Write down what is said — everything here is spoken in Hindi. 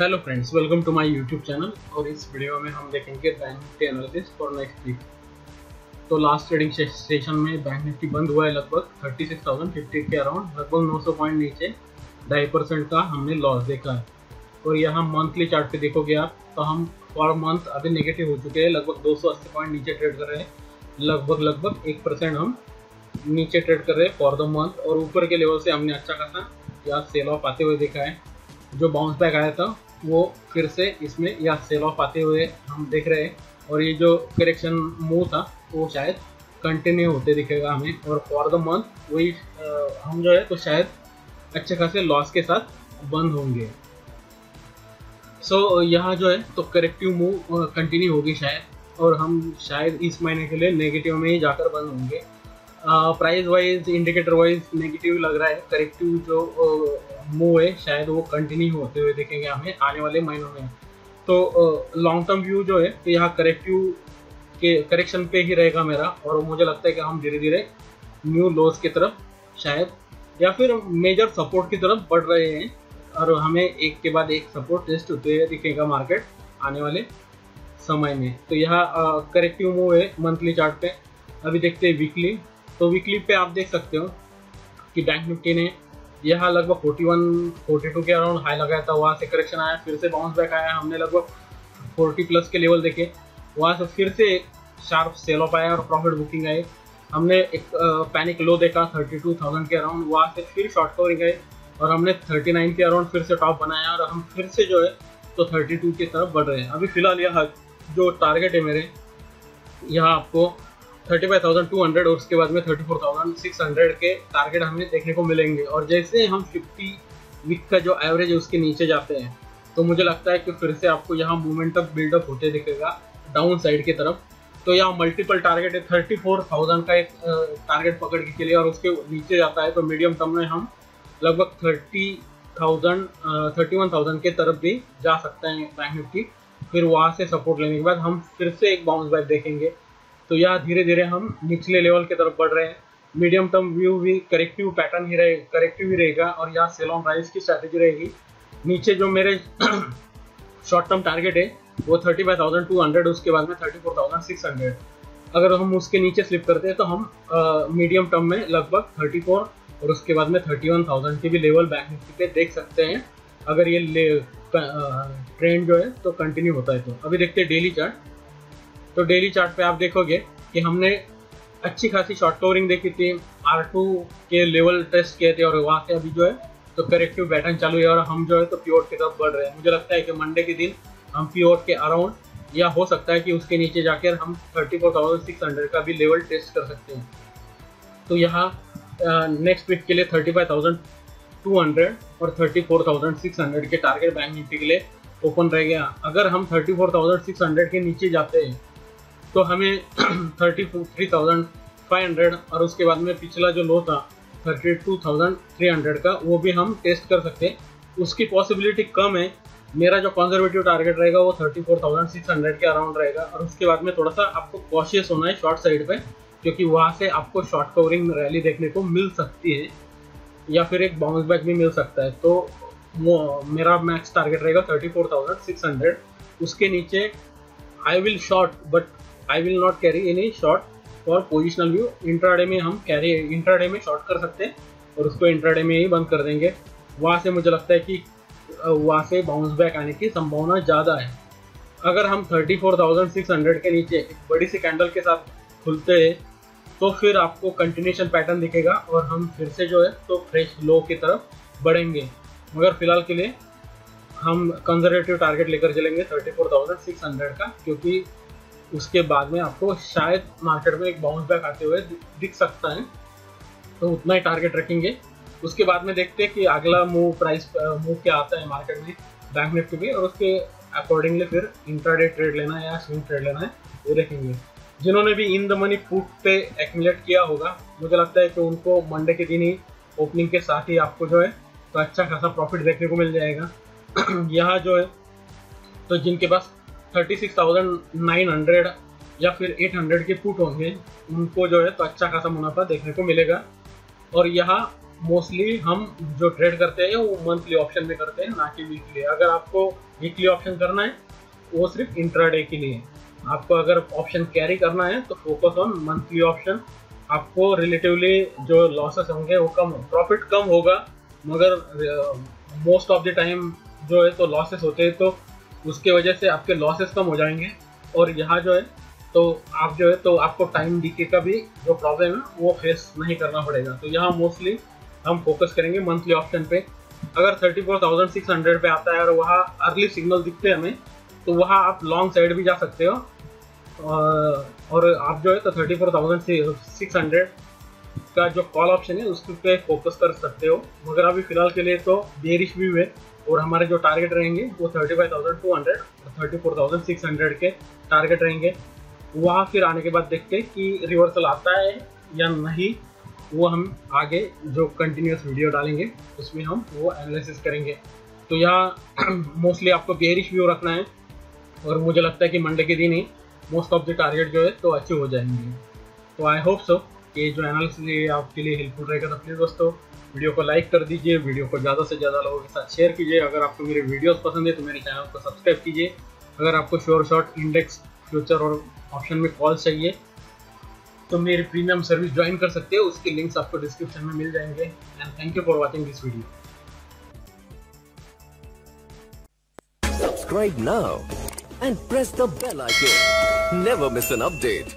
Hello friends welcome to my YouTube channel और इस वीडियो में हम देखेंगे bank Nifty analysis for next week तो लास्ट ट्रेडिंग सेशन में बैंक निफ्टी बंद हुआ है लगभग 36,050 के अराउंड लगभग 900 पॉइंट नीचे ढाई परसेंट का हमने लॉस देखा है। और यहाँ मंथली चार्ट पे देखोगे आप तो हम फॉर मंथ अभी नेगेटिव हो चुके हैं लगभग दो सौ अस्सी पॉइंट नीचे ट्रेड कर रहे हैं। लगभग लगभग एक परसेंट हम नीचे ट्रेड कर रहे हैं फॉर द मंथ और ऊपर के लेवल से हमने अच्छा खासा यहाँ सेल ऑफ़ आते हुए देखा है जो बाउंस बैक आया था वो फिर से इसमें या सेल ऑफ़ आते हुए हम देख रहे हैं। और ये जो करेक्शन मूव था वो शायद कंटिन्यू होते दिखेगा हमें। और फॉर द मंथ वही हम जो है तो शायद अच्छे खासे लॉस के साथ बंद होंगे। सो so, यहाँ जो है तो करेक्टिव मूव कंटिन्यू होगी शायद। और हम शायद इस महीने के लिए नेगेटिव में ही जाकर बंद होंगे। Price wise indicator wise negative लग रहा है। करेक्टिव जो मूव है, शायद वो कंटिन्यू होते हुए देखेंगे हमें आने वाले महीनों में। तो लॉन्ग टर्म व्यू जो है तो यहाँ करेक्टिव के करेक्शन पे ही रहेगा मेरा और मुझे लगता है कि हम धीरे धीरे न्यू लॉस की तरफ़ शायद या फिर मेजर सपोर्ट की तरफ़ बढ़ रहे हैं और हमें एक के बाद एक सपोर्ट टेस्ट होते हुए दिखेगा मार्केट आने वाले समय में। तो यह करेक्टिव मूव है मंथली चार्ट पे। अभी देखते हैं वीकली तो वीकली पे आप देख सकते हो कि बैंक निफ्टी ने यहाँ लगभग 41, 42 के अराउंड हाई लगाया था वहाँ से करेक्शन आया फिर से बाउंस बैक आया हमने लगभग 40 प्लस के लेवल देखे। वहाँ से फिर से शार्प सेल ऑफ़ आया और प्रॉफिट बुकिंग आई हमने एक पैनिक लो देखा 32,000 के अराउंड वहाँ से फिर शॉर्ट कवरिंग आई और हमने 39 के अराउंड फिर से टॉप बनाया और हम फिर से जो है तो 32 की तरफ़ बढ़ रहे हैं। अभी फ़िलहाल यह जो टारगेट है मेरे यहाँ आपको thirty five thousand two hundred और उसके बाद में thirty four thousand six hundred के टारगेट हमें देखने को मिलेंगे। और जैसे हम फिफ्टी वीक का जो एवरेज है उसके नीचे जाते हैं तो मुझे लगता है कि फिर से आपको यहाँ मूवमेंट ऑफ़ बिल्डअप होते दिखेगा डाउन साइड की तरफ़। तो यहाँ मल्टीपल टारगेट है थर्टी फोर थाउज़ेंड का एक टारगेट पकड़ के लिए और उसके नीचे जाता है तो मीडियम टर्म में हम लगभग thirty thousand thirty one thousand के तरफ़ भी जा सकते हैं बैंक निफ्टी फिर वहाँ से सपोर्ट लेने के बाद हम फिर से एक बाउंस बैक देखेंगे। तो यहाँ धीरे धीरे हम निचले लेवल की तरफ़ बढ़ रहे हैं। मीडियम टर्म व्यू भी करेक्टिव पैटर्न ही रहे करेक्टिव ही रहेगा और यहाँ सेल ऑन राइस की स्ट्रैटेजी रहेगी। नीचे जो मेरे शॉर्ट टर्म टारगेट है, वो thirty five thousand two hundred उसके बाद में thirty four thousand six hundred अगर हम उसके नीचे स्लिप करते हैं तो हम मीडियम टर्म में लगभग थर्टी फोर और उसके बाद में थर्टी वन थाउज़ेंड के भी लेवल बैंक निफ्टी पे देख सकते हैं। अगर ये ट्रेंड जो है तो कंटिन्यू होता है तो। अभी देखते हैं डेली चार्ट तो डेली चार्ट पे आप देखोगे कि हमने अच्छी खासी शॉर्ट कवरिंग देखी थी आर टू के लेवल टेस्ट किए थे और वहाँ से अभी जो है तो करेक्टिव पैटर्न चालू है और हम जो है तो प्योर की तरफ़ बढ़ रहे हैं। मुझे लगता है कि मंडे के दिन हम प्योर के अराउंड या हो सकता है कि उसके नीचे जाकर हम thirty four thousand six hundred का भी लेवल टेस्ट कर सकते हैं। तो यहाँ नेक्स्ट वीक के लिए thirty five thousand two hundred और thirty four thousand six hundred के टारगेट बैंक निफ्टी के लिए ओपन रह गया। अगर हम thirty four thousand six hundred के नीचे जाते हैं तो हमें thirty three thousand five hundred और उसके बाद में पिछला जो लो था thirty two thousand three hundred का, वो भी हम टेस्ट कर सकते हैं। उसकी पॉसिबिलिटी कम है। मेरा जो कंजर्वेटिव टारगेट रहेगा, वो thirty four thousand six hundred के अराउंड रहेगा। और उसके बाद में थोड़ा सा आपको कॉशियस होना है शॉर्ट साइड पे, क्योंकि वहाँ से आपको शॉर्ट कवरिंग रैली देखने को मिल सकती है, या फिर एक बाउंस बैक भी मिल सकता है। तो वो, मेरा मैक्स टारगेट रहेगा thirty four thousand six hundred उसके नीचे I will short but I will not carry any short for positional view intraday में हम कैरी इंट्राडे में शॉर्ट कर सकते हैं और उसको इंट्राडे में ही बंद कर देंगे। वहाँ से मुझे लगता है कि वहाँ से बाउंस बैक आने की संभावना ज़्यादा है। अगर हम 34,600 के नीचे एक बड़ी सी कैंडल के साथ खुलते हैं तो फिर आपको कंटिन्यूशन पैटर्न दिखेगा और हम फिर से जो है तो फ्रेश लो की तरफ़ बढ़ेंगे। मगर फ़िलहाल के लिए हम कंजर्वेटिव टारगेट लेकर चलेंगे 34,600 का क्योंकि उसके बाद में आपको शायद मार्केट में एक बाउंस बैक आते हुए दिख सकता है। तो उतना ही टारगेट रखेंगे। उसके बाद में देखते हैं कि अगला मूव प्राइस मूव क्या आता है मार्केट में बैंक निफ्टी में और उसके अकॉर्डिंगली फिर इंट्राडे ट्रेड लेना है या स्विंग ट्रेड लेना है, वो देखेंगे। जिन्होंने भी इन द मनी पुट पे एक्मुलेट किया होगा, मुझे लगता है कि उनको मंडे के दिन ही ओपनिंग के साथ ही आपको जो है तो अच्छा खासा प्रॉफिट देखने को मिल जाएगा। यहाँ जो है तो जिनके पास 36,900 या फिर 800 के पुट होंगे। उनको जो है तो अच्छा खासा मुनाफा देखने को मिलेगा। और यहाँ मोस्टली हम जो ट्रेड करते हैं वो मंथली ऑप्शन में करते हैं ना कि वीकली अगर आपको वीकली ऑप्शन करना है वो सिर्फ़ इंट्राडे के लिए। आपको अगर ऑप्शन कैरी करना है तो फोकस ऑन मंथली ऑप्शन आपको रिलेटिवली जो लॉसेस होंगे वो कम प्रॉफिट कम होगा मगर मोस्ट ऑफ़ द टाइम जो है तो लॉसेस होते हैं तो उसके वजह से आपके लॉसेस कम हो जाएँगे। और यहाँ जो है तो आप जो है तो आपको टाइम डीके का भी जो प्रॉब्लम है, वो फेस नहीं करना पड़ेगा। तो यहाँ मोस्टली हम फोकस करेंगे मंथली ऑप्शन पे। अगर thirty four thousand six hundred पे आता है और वहाँ अर्ली सिग्नल दिखते हैं हमें तो वहाँ आप लॉन्ग साइड भी जा सकते हो। और आप जो है तो thirty four thousand six hundred का जो कॉल ऑप्शन है उस पर फोकस कर सकते हो। मगर अभी फ़िलहाल के लिए तो बेरिश भी हुए और हमारे जो टारगेट रहेंगे, वो thirty five thousand two hundred और thirty four thousand six hundred के टारगेट रहेंगे। वहाँ फिर आने के बाद देखते हैं कि रिवर्सल आता है या नहीं, वो हम आगे जो कंटिन्यूस वीडियो डालेंगे, उसमें हम वो एनालिसिस करेंगे। तो यहाँ मोस्टली आपको बेरिश व्यू रखना है और मुझे लगता है कि मंडे के दिन ही मोस्ट ऑफ़ द टारगेट जो है तो अच्छे हो जाएँगे। तो आई होप सो कि जो एनालिसिस आपके लिए हेल्पफुल रहेगा। तो प्लीज़ दोस्तों वीडियो को लाइक कर दीजिए, वीडियो को ज़्यादा से ज़्यादा लोगों के साथ शेयर कीजिए। अगर आपको मेरे वीडियोस पसंद है तो मेरे चैनल को सब्सक्राइब कीजिए। अगर आपको श्योर शॉर्ट इंडेक्स फ्यूचर और ऑप्शन में कॉल चाहिए तो मेरी प्रीमियम सर्विस ज्वाइन कर सकते हो। उसके लिंक्स आपको डिस्क्रिप्शन में मिल जाएँगे। And thank you for watching this video Subscribe now and press the bell icon. Never miss an update.